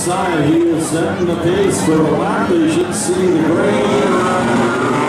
outside. He is setting the pace for the lap. You should see the green.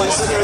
短时间